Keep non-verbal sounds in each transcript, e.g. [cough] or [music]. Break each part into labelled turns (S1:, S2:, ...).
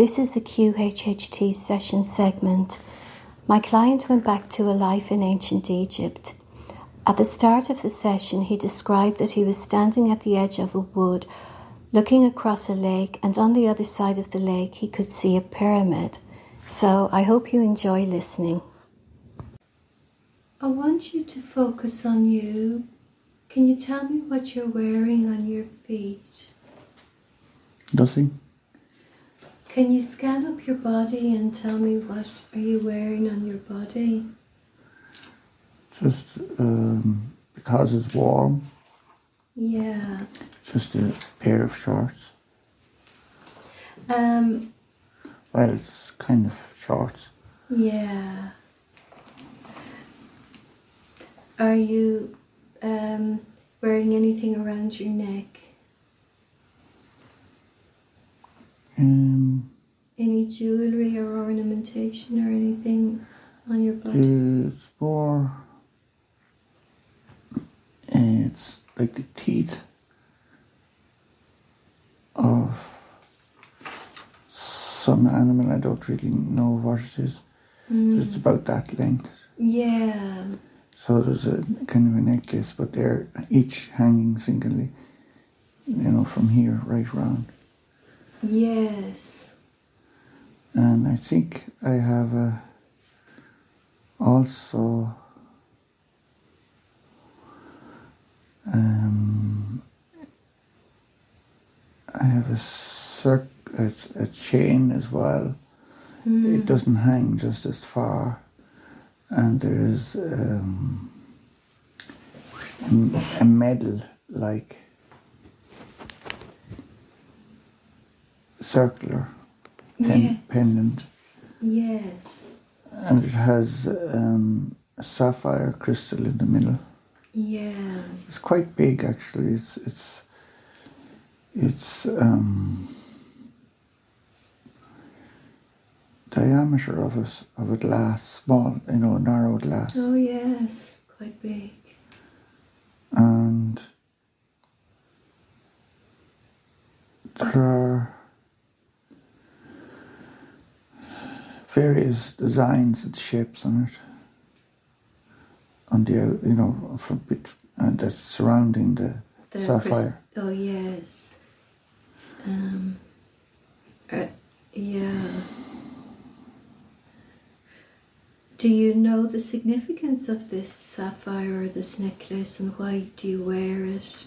S1: This is a QHHT session segment. My client went back to a life in ancient Egypt. At the start of the session, he described that he was standing at the edge of a wood, looking across a lake, and on the other side of the lake, he could see a pyramid. So I hope you enjoy listening. I want you to focus on you. Can you tell me what you're wearing on your feet?
S2: Nothing.
S1: Can you scan up your body and tell me what are you wearing on your body?
S2: Just um, because it's warm,
S1: Yeah.
S2: just a pair of shorts.
S1: Um
S2: Well, it's kind of shorts.
S1: yeah. Are you um wearing anything around your neck?
S2: Um,
S1: Any jewelry or ornamentation or anything on your body?
S2: it's more. It's like the teeth of some animal. I don't really know what it is. It's about that length.
S1: Yeah.
S2: So there's a kind of a necklace, but they're each hanging singly, you know, from here right round.
S1: Yes.
S2: And I think I have a also um, I have a circ a, a chain as well. It doesn't hang just as far, and there is um, a medal like circular pen,
S1: Yeah.
S2: pendant,
S1: Yes.
S2: and it has um, a sapphire crystal in the middle.
S1: Yeah.
S2: It's quite big, actually. It's it's it's um, diameter of a of a glass, small, you know, narrow glass,
S1: Oh yes. Quite big.
S2: and there are various designs and shapes on it. On the you know from bit and that's surrounding the,
S1: The
S2: sapphire.
S1: oh yes. Um. Uh, yeah. Do you know the significance of this sapphire or this necklace and why do you wear it?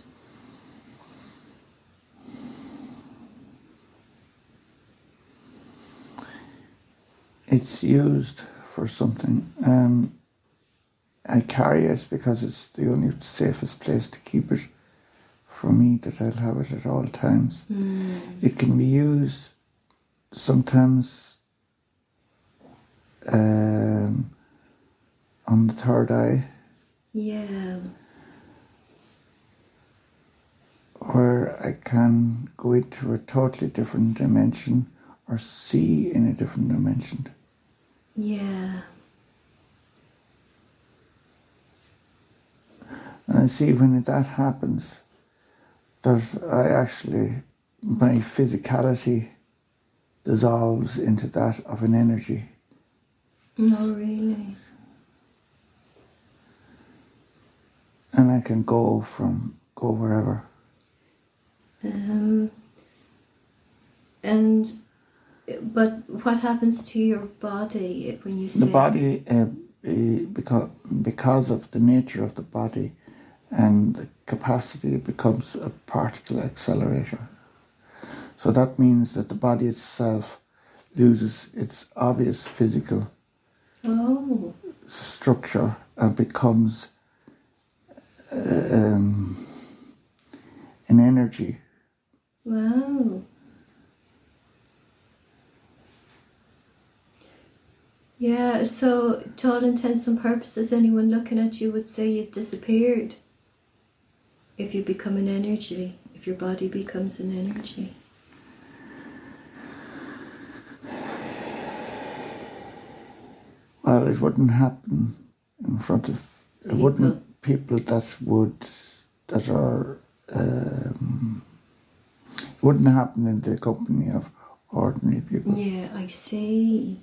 S2: It's used for something. Um, I carry it because it's the only safest place to keep it for me that I'll have it at all times. It can be used sometimes um, on the third eye,
S1: Yeah.
S2: where I can go into a totally different dimension or see in a different dimension.
S1: Yeah.
S2: And see when that happens, that I actually, my physicality dissolves into that of an energy.
S1: No, really?
S2: And I can go from, go wherever.
S1: Um. And, but what happens to your body when you
S2: The body, uh, because, because of the nature of the body and the capacity, it becomes a particle accelerator. So that means that the body itself loses its obvious physical
S1: Oh.
S2: structure and becomes uh, um, an energy.
S1: Wow. Yeah, so to all intents and purposes, anyone looking at you would say you disappeared. If you become an energy, if your body becomes an energy.
S2: Well, it wouldn't happen in front of. It wouldn't people that would that are. Um, it wouldn't happen in the company of ordinary people,
S1: Yeah, I see.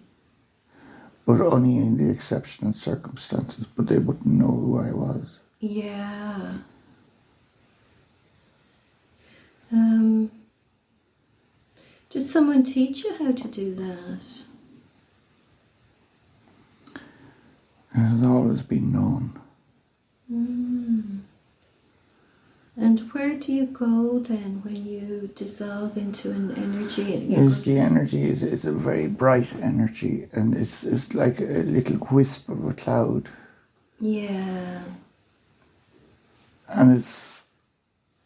S2: But only in the exceptional circumstances. But they wouldn't know who I was.
S1: Yeah. Um, did someone teach you how to do that?
S2: It has always been known.
S1: And where do you go then when you dissolve into an energy?
S2: Is the energy is it's a very bright energy, and it's it's like a little wisp of a cloud,
S1: Yeah.
S2: and it's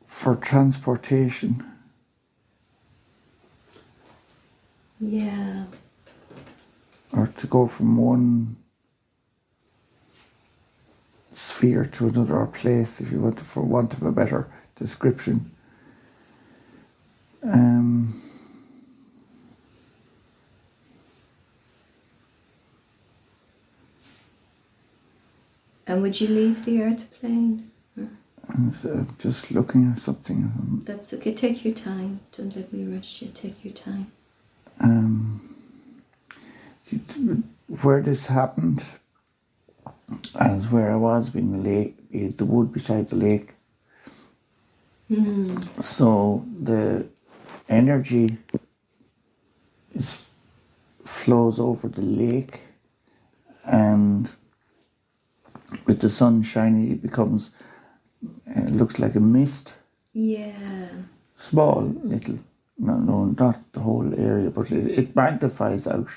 S2: for transportation.
S1: Yeah.
S2: or to go from one sphere to another place, if you want, for want of a better description. Um,
S1: And would you leave the earth plane?
S2: uh, just looking at something.
S1: That's okay. Take your time. Don't let me rush you. Take your time.
S2: Um, see, where this happened, as where I was being the lake, eh, the wood beside the lake. So the energy is flows over the lake, and with the sun shining, it becomes it looks like a mist
S1: Yeah.
S2: small little no no not the whole area but it, it magnifies out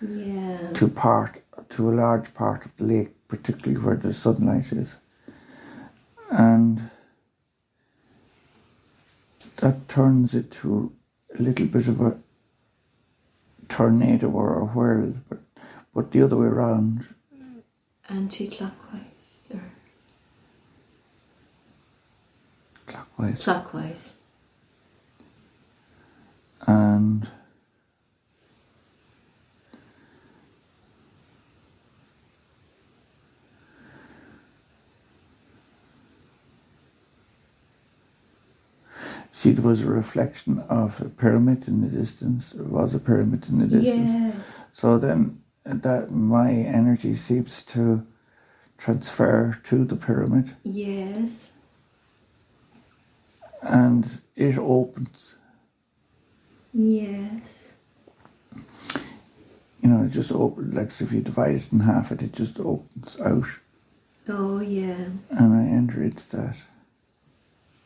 S1: Yeah.
S2: to part to a large part of the lake particularly where the sunlight is. And that turns it to a little bit of a tornado or a whirl but but the other way around.
S1: Anti-clockwise or?
S2: Clockwise.
S1: Clockwise?
S2: and see there was a reflection of a pyramid in the distance It was a pyramid in the distance
S1: Yes.
S2: so then that my energy seems to transfer to the pyramid
S1: Yes.
S2: and it opens
S1: Yes.
S2: you know it just opens like so if you divide it in half it it just opens out
S1: Oh yeah.
S2: and I enter into that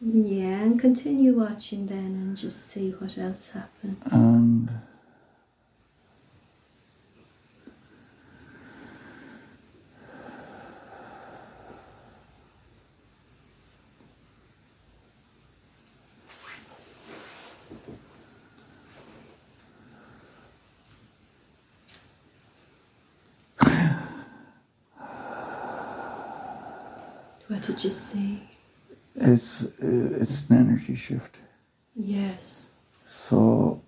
S1: Yeah, and continue watching then and just see what else happens.
S2: and
S1: What did you see?
S2: it's uh, it's an energy shift
S1: Yes.
S2: so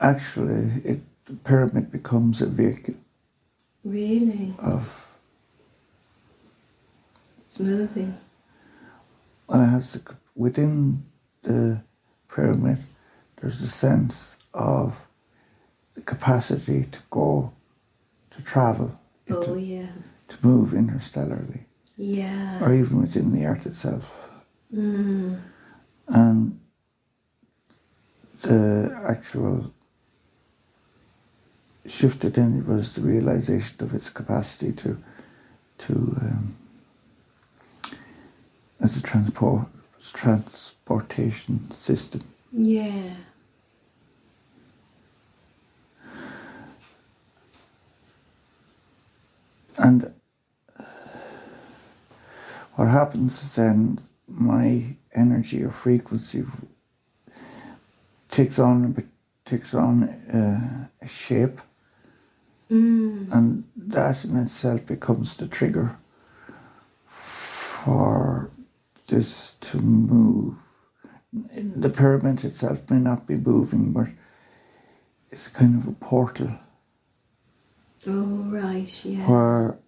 S2: actually it the pyramid becomes a vehicle
S1: Really?
S2: of
S1: It's moving.
S2: well, it has within the pyramid there's a sense of the capacity to go to travel
S1: Oh yeah.
S2: to move interstellarly
S1: Yeah.
S2: or even within the earth itself
S1: Mm.
S2: and the actual shift shifted in was the realization of its capacity to to um, as a transport transportation system
S1: Yeah.
S2: and what happens then my energy or frequency takes on a takes on uh, a shape
S1: Mm.
S2: and that in itself becomes the trigger for this to move. The pyramid itself may not be moving, but it's kind of a portal
S1: Oh right. Yeah.
S2: where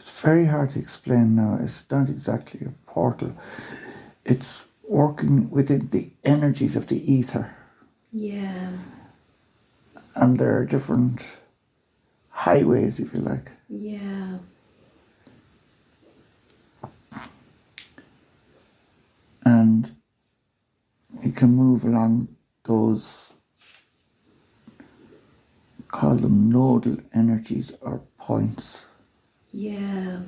S2: it's very hard to explain now. It's not exactly a portal, it's working within the energies of the ether.
S1: Yeah.
S2: and there are different highways, if you like.
S1: Yeah.
S2: and you can move along those call them nodal energies or points
S1: Yeah.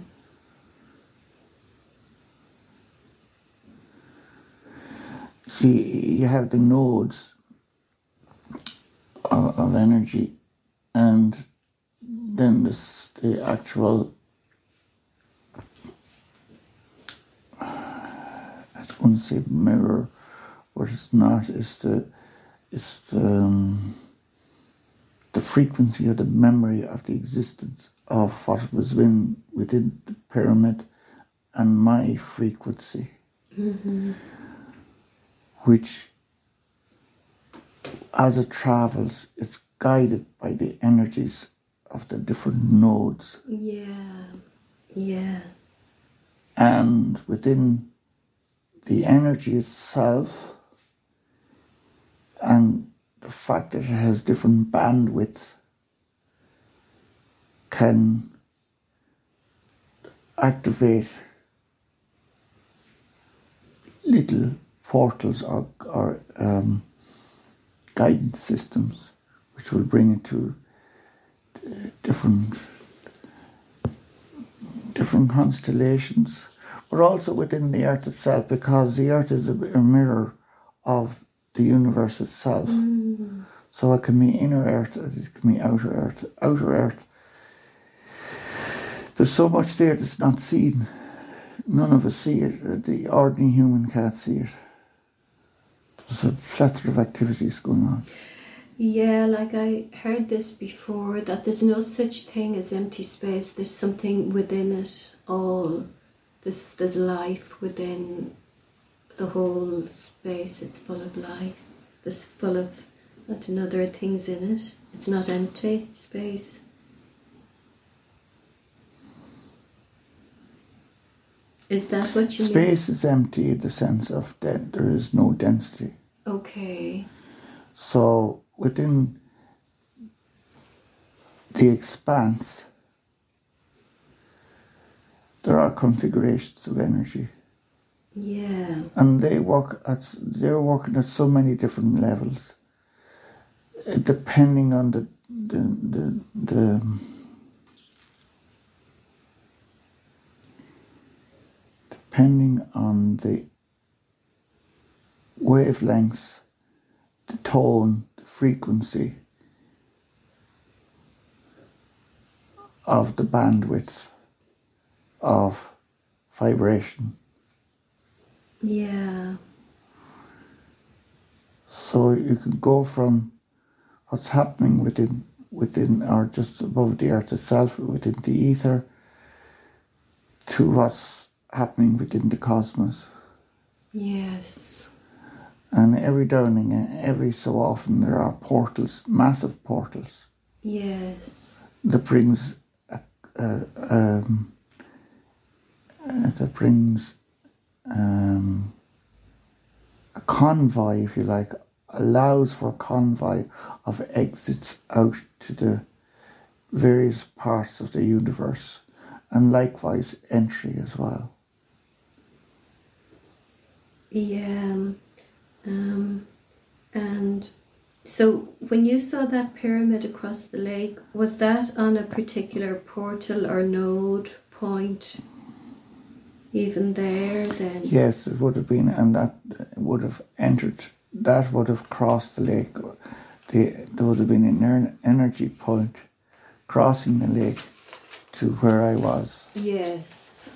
S2: see you have the nodes of, of energy and then this the actual I wouldn't say mirror but it's not it's the it's the um, the frequency or the memory of the existence of what was in within the pyramid and my frequency mm-hmm. which as it travels it's guided by the energies of the different nodes
S1: Yeah. Yeah.
S2: and within the energy itself and the fact that it has different bandwidths can activate little portals or, or um, guidance systems which will bring it to uh, different different constellations, but also within the earth itself, because the earth is a, a mirror of the universe itself. So it can be inner earth, it can be outer earth. Outer earth, there's so much there that's not seen. None of us see it. Uh, the ordinary human can't see it. There's a plethora of activities going on.
S1: Yeah, like I heard this before that there's no such thing as empty space. There's something within it all. There's, there's life within the whole space. It's full of life. There's full of, I don't know, there are things in it. It's not empty space. Is that what you mean?
S2: Space is empty in the sense of that there is no density.
S1: Okay.
S2: So within the expanse, there are configurations of energy,
S1: Yeah.
S2: and they work at they're working at so many different levels, depending on the the the, the depending on the wavelength, the tone, the frequency of the bandwidth of vibration.
S1: Yeah.
S2: So you can go from what's happening within within or just above the earth itself, within the ether, to what's happening within the cosmos.
S1: Yes.
S2: And every downing, every so often, there are portals, massive portals,
S1: Yes.
S2: that brings a, a, um, uh, that brings um, a convoy, if you like, allows for a convoy of exits out to the various parts of the universe, and likewise entry as well.
S1: Yeah. Um, and so when you saw that pyramid across the lake, was that on a particular portal or node point? Even there, then?
S2: Yes, it would have been, and that would have entered. That would have crossed the lake. The, there would have been an energy point crossing the lake to where I was.
S1: Yes.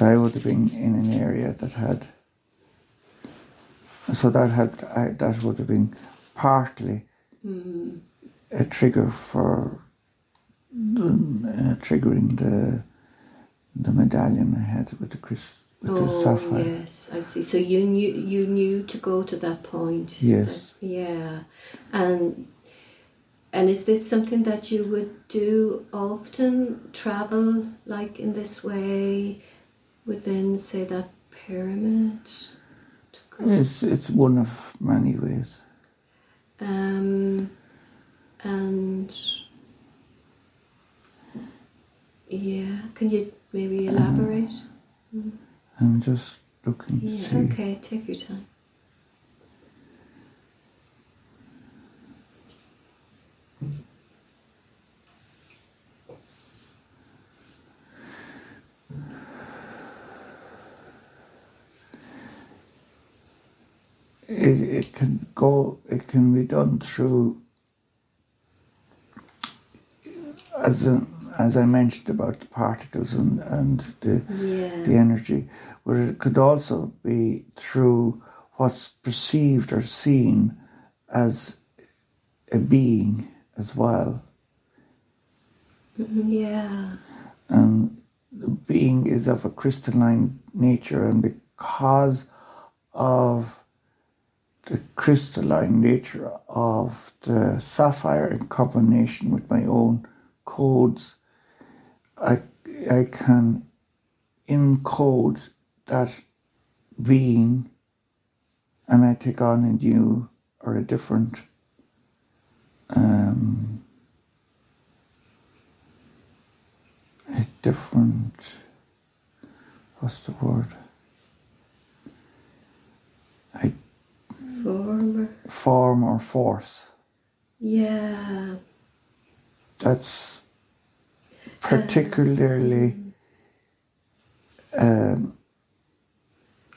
S2: I would have been in an area that had. So that had I, that would have been partly a trigger for the, uh, triggering the the medallion I had with the crystal with the
S1: Oh yes, I see. So you knew you knew to go to that point.
S2: Yes.
S1: That- yeah, and and is this something that you would do often? Travel like in this way within, say, that pyramid.
S2: It's it's one of many ways.
S1: Um, And yeah, can you maybe elaborate?
S2: I'm just looking to
S1: Yeah,
S2: see.
S1: okay, take your time.
S2: It, it can go. It can be done through, as a, as I mentioned about the particles and and the
S1: Yeah.
S2: the energy, but it could also be through what's perceived or seen as a being as well.
S1: Mhm, Yeah.
S2: and the being is of a crystalline nature, and because of the crystalline nature of the sapphire in combination with my own codes, I I can encode that being, and I take on a new or a different. Um, a different what's the word a
S1: Former.
S2: form or force
S1: Yeah.
S2: that's particularly um,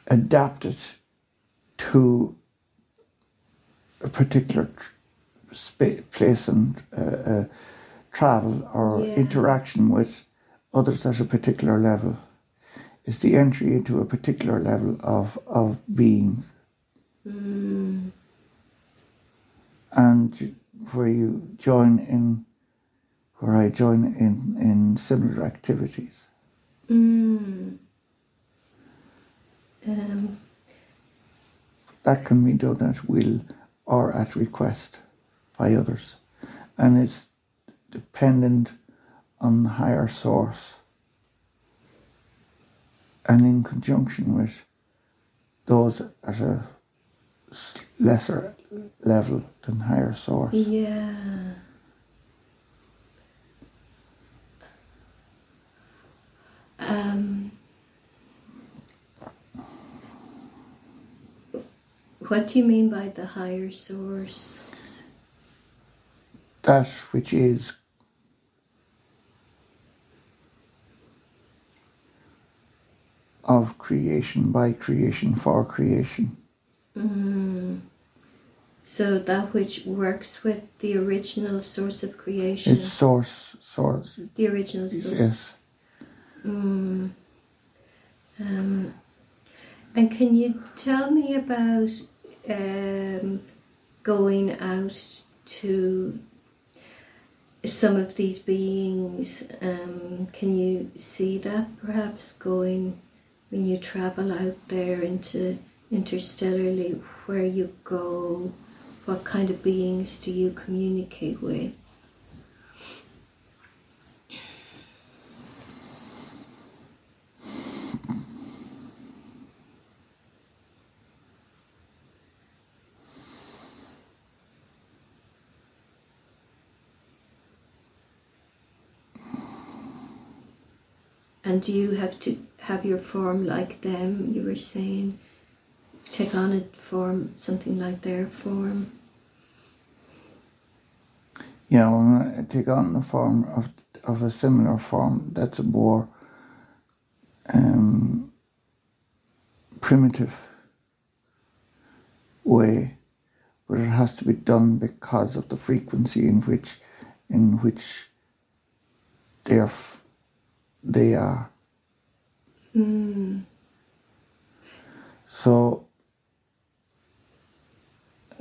S2: adapted to a particular tr- spa- place and uh, uh, travel or
S1: Yeah.
S2: interaction with others at a particular level. Is the entry into a particular level of, of beings.
S1: Mm.
S2: and where you join in, where I join in, in similar activities.
S1: Mm. Um,
S2: That can be done at will or at request by others. And it's dependent on the higher source and in conjunction with those at a lesser level than higher source.
S1: yeah. Um, what do you mean by the higher source?
S2: That which is of creation, by creation, for creation.
S1: Mm. So that which works with the original source of creation,
S2: It's source, source,
S1: the original source.
S2: yes.
S1: Mm. Um, and can you tell me about um, going out to some of these beings? Um, can you see that perhaps going when you travel out there into interstellarly, where you go? What kind of beings do you communicate with? And do you have to have your form like them? You were saying, take on a form, something like their form.
S2: You know, when I take on the form of of a similar form, that's a more um, primitive way, but it has to be done because of the frequency in which in which they are f- they are.
S1: Mm.
S2: So,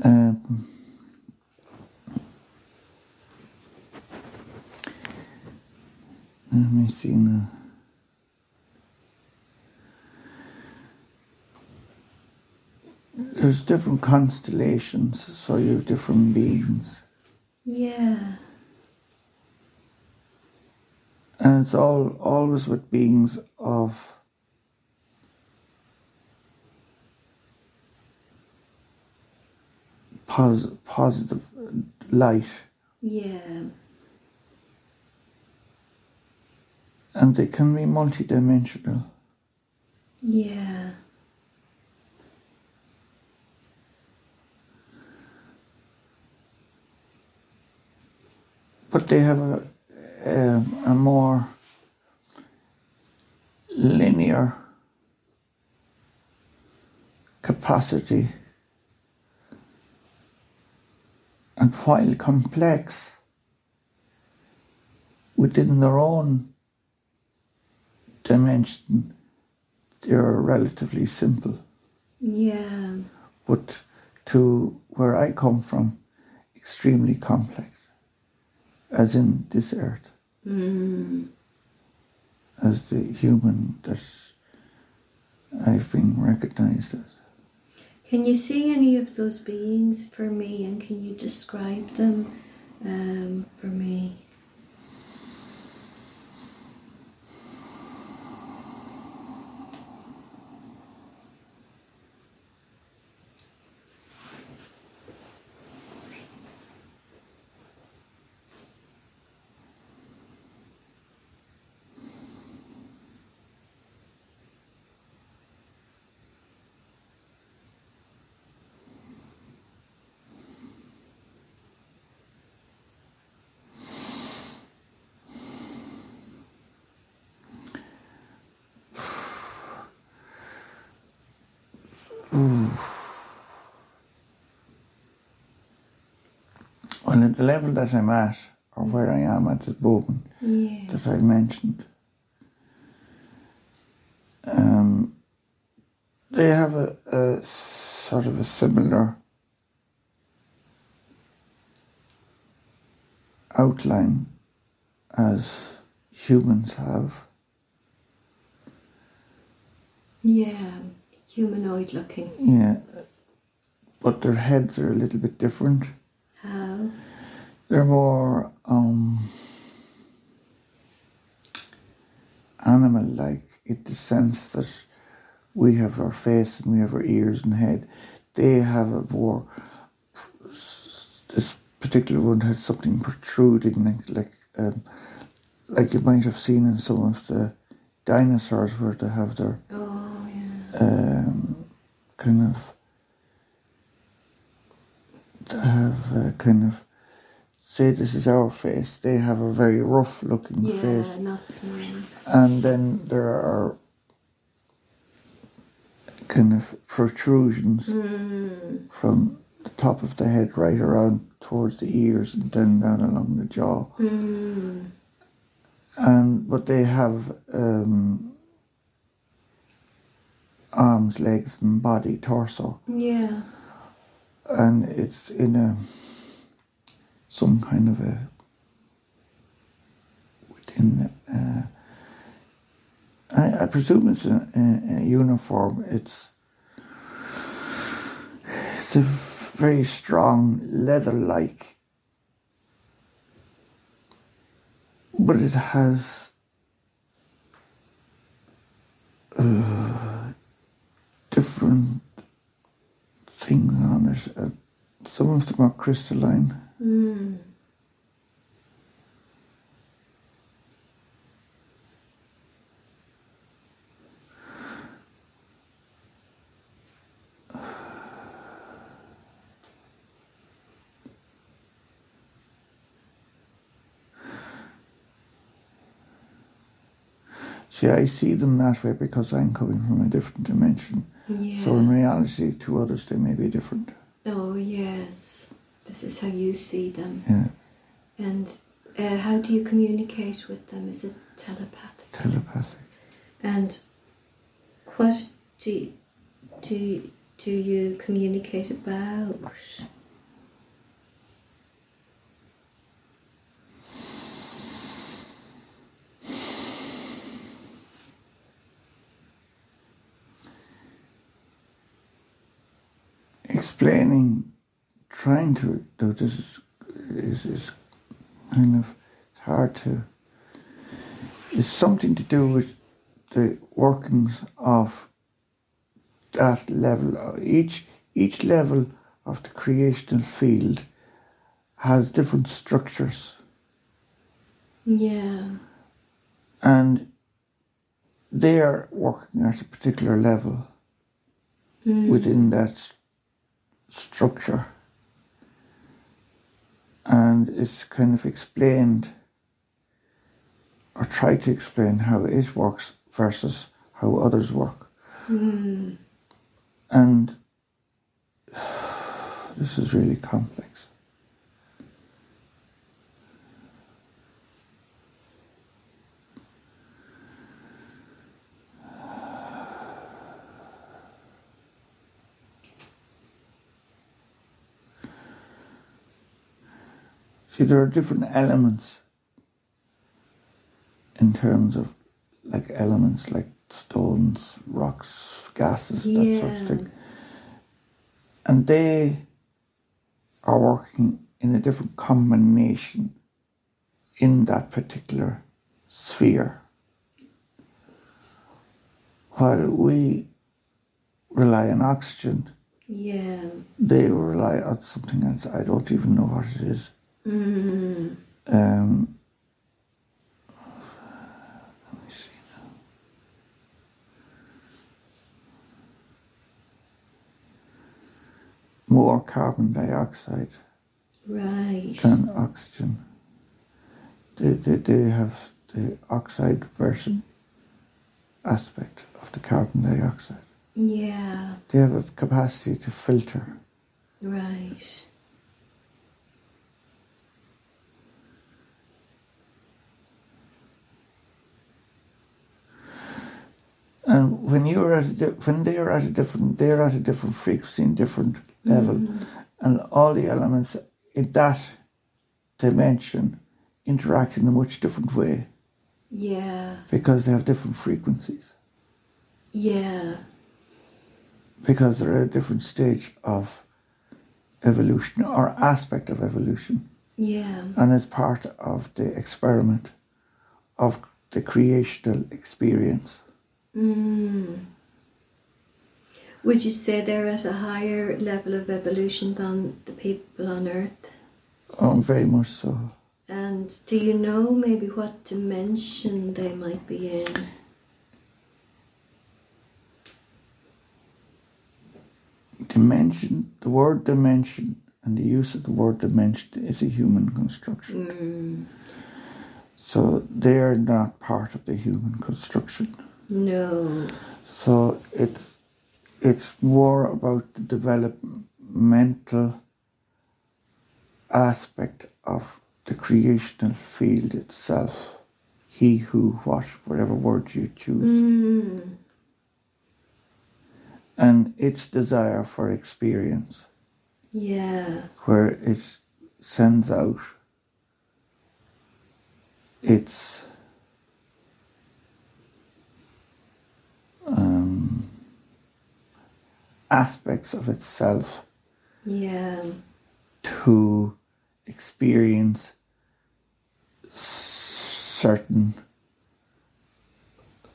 S2: um, let me see now. There's different constellations, so you have different beings,
S1: Yeah.
S2: and it's all always with beings of pos- positive light
S1: Yeah.
S2: And they can be multidimensional.
S1: Yeah.
S2: But they have a, um, a more linear capacity. And while complex within their own dimension, they're relatively simple.
S1: Yeah.
S2: But to where I come from, extremely complex, as in this earth,
S1: Mm.
S2: as the human that I've been recognized as.
S1: Can you see any of those beings for me and can you describe them um, for me?
S2: Well, at the level that I'm at, or where I am at this moment,
S1: Yeah.
S2: that I've mentioned, um, they have a, a sort of a similar outline as humans have.
S1: Yeah. Humanoid looking.
S2: Yeah, but their heads are a little bit different. They're more um, animal-like in the sense that we have our face and we have our ears and head. They have a more. This particular one has something protruding, like like um, like you might have seen in some of the dinosaurs, where they have their
S1: Oh, yeah.
S2: um, kind of they have a kind of say this is our face. They have a very rough looking face.
S1: Yeah,
S2: face,
S1: not smooth.
S2: and then there are kind of protrusions
S1: Mm.
S2: from the top of the head right around towards the ears and then down along the jaw.
S1: Mm.
S2: and but they have um, arms, legs, and body, torso,
S1: Yeah.
S2: and it's in a some kind of a within. Uh, I, I presume it's a, a, a uniform. It's it's a very strong leather-like but it has uh, different things on it. Uh, some of them are crystalline.
S1: Mm.
S2: See, I see them that way because I'm coming from a different dimension.
S1: Yeah.
S2: So in reality, to others, they may be different.
S1: Oh, yes. This is how you see them.
S2: Yeah,
S1: And uh, how do you communicate with them? Is it telepathic?
S2: telepathic.
S1: And what do, do, do you communicate about?
S2: Explaining, trying to, though this is, is, is kind of hard to, it's something to do with the workings of that level. Each, each level of the creational field has different structures
S1: Yeah.
S2: and they are working at a particular level hmm. within that structure. And it's kind of explained or tried to explain how it works versus how others work. Hmm. And [sighs] this is really complex. See, there are different elements in terms of like elements like stones, rocks, gases, that sort of thing. And they are working in a different combination in that particular sphere. While we rely on oxygen,
S1: Yeah.
S2: they rely on something else. I don't even know what it is.
S1: Mm.
S2: Um, let me see now. More carbon dioxide
S1: Right.
S2: than oxygen. They, they, they have the oxide version aspect of the carbon dioxide.
S1: Yeah.
S2: They have a capacity to filter.
S1: Right.
S2: And when you're at a di- when they're at a different they're at a different frequency and different level, mm-hmm. and all the elements in that dimension interact in a much different way
S1: Yeah.
S2: because they have different frequencies
S1: Yeah.
S2: because they're at a different stage of evolution or aspect of evolution
S1: Yeah.
S2: and as part of the experiment of the creational experience.
S1: Mm. Would you say they're at a higher level of evolution than the people on Earth?
S2: Um, very much so.
S1: And do you know maybe what dimension they might be in?
S2: Dimension, the word dimension and the use of the word dimension is a human construction.
S1: Mm.
S2: So they are not part of the human construction.
S1: No.
S2: So it's it's more about the developmental aspect of the creational field itself. He, who, what, whatever word you choose.
S1: Mm.
S2: And its desire for experience,
S1: Yeah.
S2: where it sends out its um, aspects of itself
S1: Yeah.
S2: to experience certain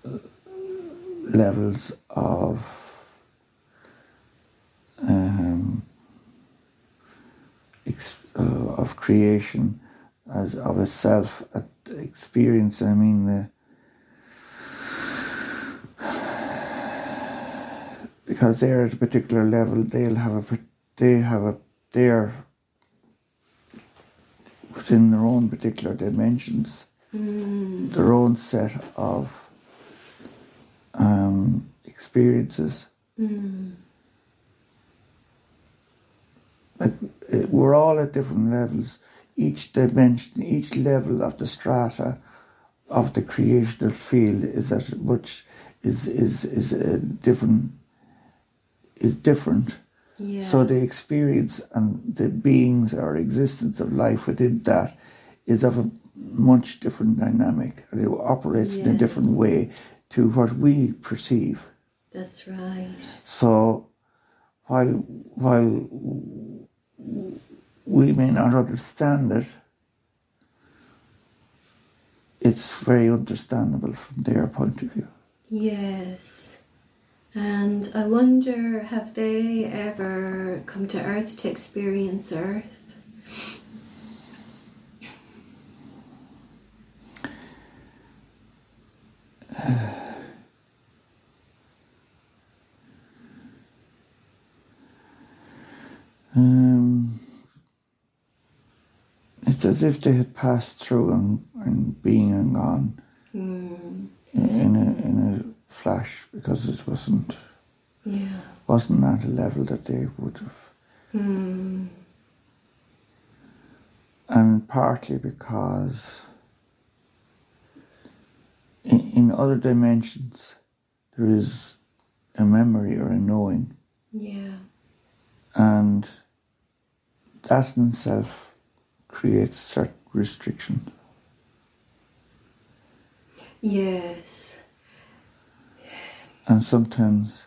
S2: uh, levels of um, ex- uh, of creation as of itself at experience I mean the because they're at a particular level they'll have a they have a they're within their own particular dimensions
S1: Mm.
S2: their own set of um, experiences
S1: Mm.
S2: like uh, we're all at different levels each dimension each level of the strata of the creational field is at much is is is a different is different
S1: Yeah.
S2: so the experience and the beings or existence of life within that is of a much different dynamic and it operates in a different way to what we perceive
S1: That's right.
S2: so while while we may not understand it, it's very understandable from their point of view.
S1: Yes. And I wonder have they ever come to Earth to experience Earth? [sighs]
S2: Um, it's as if they had passed through and, and being and gone
S1: mm.
S2: in a in a flash because it wasn't
S1: Yeah.
S2: wasn't at a level that they would have,
S1: Mm.
S2: and partly because in, in other dimensions there is a memory or a knowing,
S1: Yeah.
S2: and that in itself creates certain restriction.
S1: Yes.
S2: And sometimes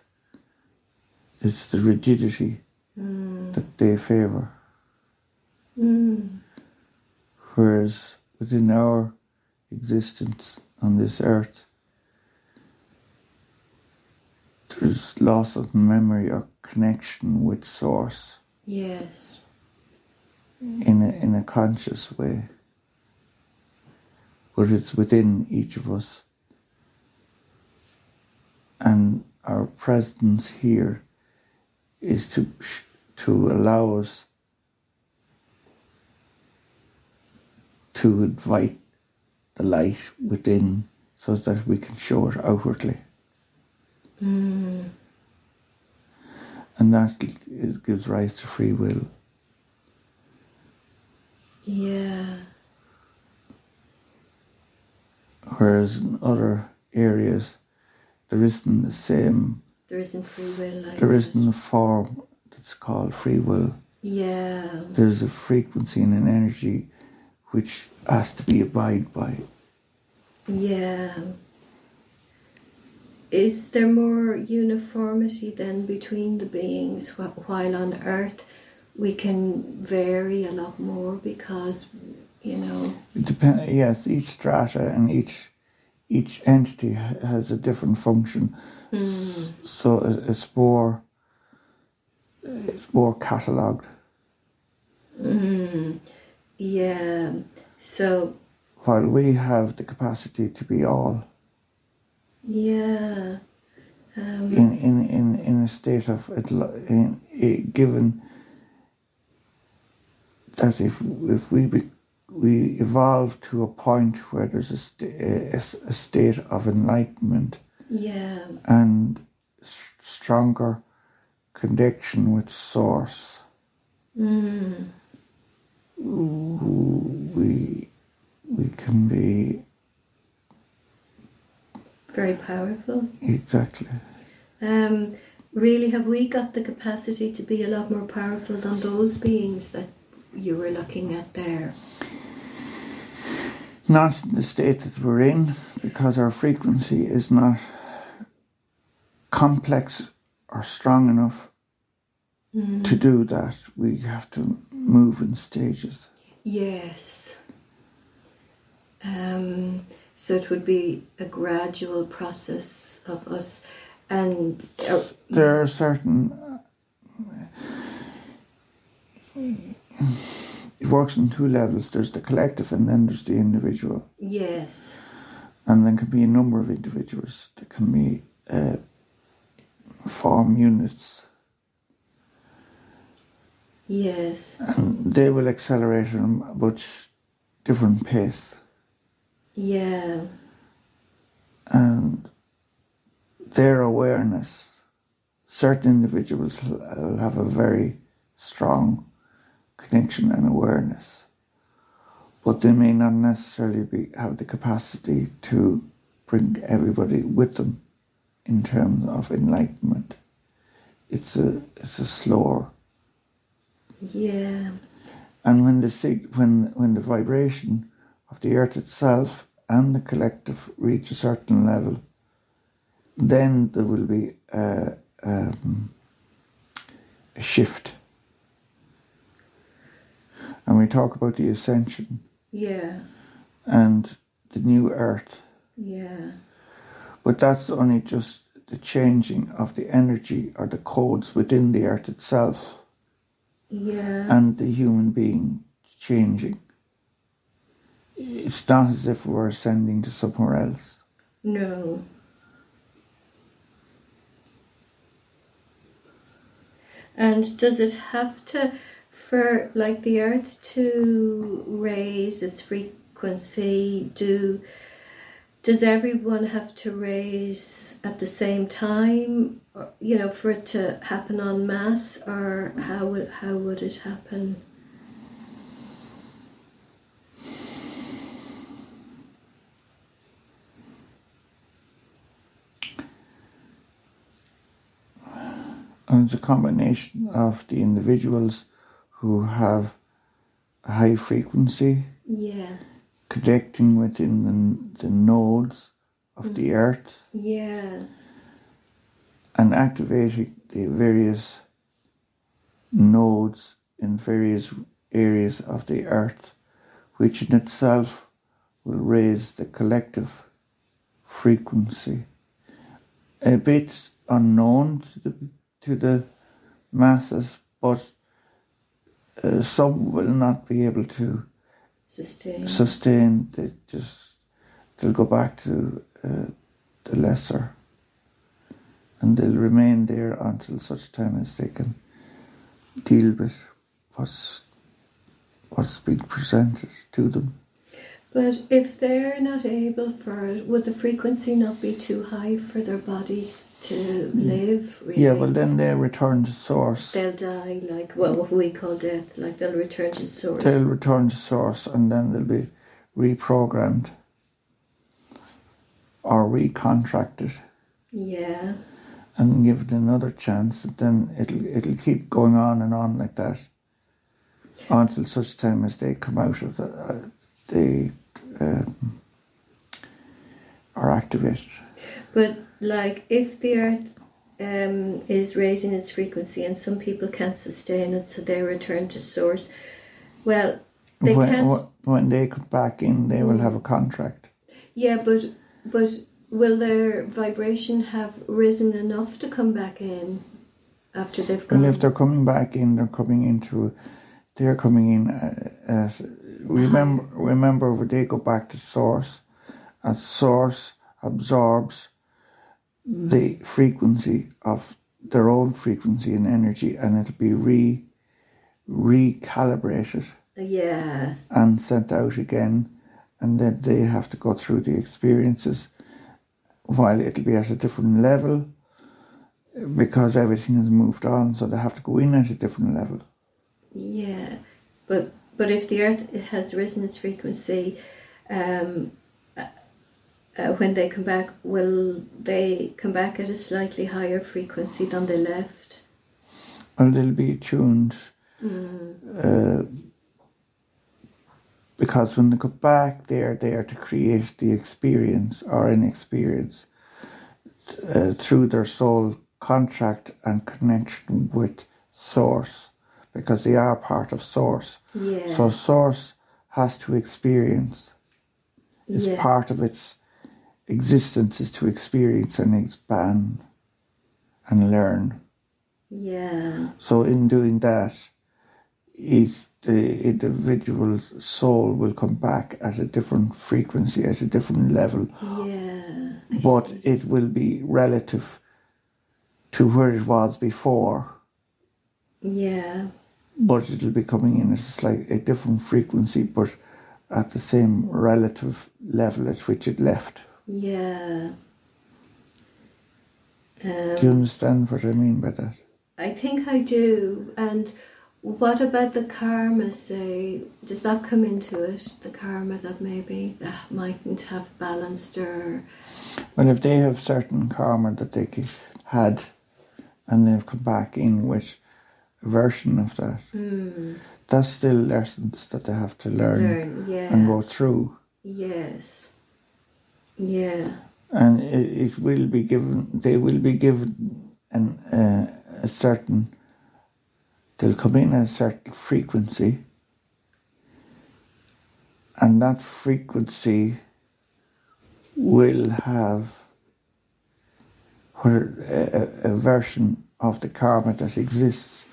S2: it's the rigidity
S1: Mm.
S2: that they favour.
S1: Mm.
S2: Whereas within our existence on this earth, there's loss of memory or connection with Source
S1: Yes.
S2: in a, in a conscious way. But it's within each of us. And our presence here is to, to allow us to invite the light within so that we can show it outwardly.
S1: Mm.
S2: And that it gives rise to free will.
S1: Yeah.
S2: Whereas in other areas, there isn't the same,
S1: There isn't free will like
S2: there isn't a form that's called free will.
S1: Yeah.
S2: There's a frequency and an energy which has to be abided by.
S1: Yeah. Is there more uniformity then between the beings while on Earth we can vary a lot more because, you know,
S2: It depends. Yes, each strata and each each entity has a different function. S- So it's more it's more catalogued.
S1: mm, yeah. So,
S2: While we have the capacity to be all
S1: yeah. Um,
S2: in in in, in a state of it, in, i given that if if we be, we evolve to a point where there's a, sta- a, a state of enlightenment.
S1: Yeah.
S2: and s- stronger connection with source.
S1: Mm,
S2: we we can be.
S1: Very powerful.
S2: exactly.
S1: Um, really, have we got the capacity to be a lot more powerful than those beings that you were looking at there?
S2: not in the state that we're in because our frequency is not complex or strong enough to do that we have to move in stages
S1: Yes. Um, so it would be a gradual process of us, and uh,
S2: there are certain it works on two levels. There's the collective and then there's the individual.
S1: Yes,
S2: and there can be a number of individuals that can be uh, form units.
S1: Yes,
S2: and they will accelerate at a much different pace.
S1: Yeah,
S2: and their awareness certain individuals will have a very strong connection and awareness. But they may not necessarily be, have the capacity to bring everybody with them in terms of enlightenment. It's a it's a slower.
S1: Yeah,
S2: And when the when when the vibration of the earth itself and the collective reach a certain level, then there will be a, um, a shift. And we talk about the ascension
S1: yeah,
S2: and the new earth,
S1: yeah,
S2: but that's only just the changing of the energy or the codes within the earth itself
S1: yeah,
S2: and the human being changing. It's not as if we're ascending to somewhere else.
S1: no. And does it have to, for like the Earth to raise its frequency, do does everyone have to raise at the same time, you know, for it to happen en masse, or how would how would it happen?
S2: And a combination of the individuals who have a high frequency
S1: Yeah,
S2: connecting within the, the nodes of the mm. earth.
S1: Yeah,
S2: and activating the various nodes in various areas of the earth, which in itself will raise the collective frequency. A bit unknown to the, to the masses, but uh, some will not be able to
S1: sustain.
S2: sustain. They just they'll go back to uh, the lesser, and they'll remain there until such time as they can deal with what's what's being presented to them.
S1: But if they're not able for it, would the frequency not be too high for their bodies to live? Really?
S2: Mm. Yeah, well then they return to source.
S1: they'll die like well, what we call death. Like they'll return to source.
S2: They'll return to source, and then they'll be reprogrammed or recontracted.
S1: yeah,
S2: and give it another chance, then it'll it'll keep going on and on like that until such time as they come out of the uh, they um, are activated.
S1: but like if the Earth um, is raising its frequency and some people can't sustain it, so they return to source. Well, they
S2: when,
S1: can't.
S2: when they come back in, they will have a contract.
S1: Yeah, but but will their vibration have risen enough to come back in after they've gone?
S2: And if they're coming back in, they're coming into, they're coming in. Uh, as, remember, remember when they go back to source, and source absorbs the frequency of their own frequency and energy, and it'll be re recalibrated.
S1: Yeah,
S2: and sent out again, and then they have to go through the experiences while it'll be at a different level because everything has moved on, so they have to go in at a different level.
S1: yeah, but but if the Earth has risen its frequency, um, uh, uh, when they come back, will they come back at a slightly higher frequency than they left?
S2: Well, they'll be tuned uh, because when they go back, they're there to create the experience or an experience uh, through their soul contract and connection with Source because they are part of Source.
S1: Yeah,
S2: So Source has to experience. It's
S1: yeah,
S2: part of its existence is to experience and expand and learn.
S1: yeah,
S2: So in doing that, it, the individual's soul will come back at a different frequency, at a different level,
S1: yeah. I
S2: but
S1: see.
S2: it will be relative to where it was before.
S1: yeah,
S2: But it'll be coming in at a slight a different frequency, but at the same relative level at which it left.
S1: yeah. Um,
S2: Do you understand what I mean by that?
S1: I think I do. And what about the karma, say? Does that come into it? The karma that maybe that mightn't have balanced or.
S2: Well, if they have certain karma that they had and they've come back in with version of that,
S1: Hmm.
S2: that's still lessons that they have to learn,
S1: Learn, yeah.
S2: and go through.
S1: Yes. Yeah.
S2: And it, it will be given, they will be given an, uh, a certain, they'll come in at a certain frequency, and that frequency will have a, a a version of the karma that exists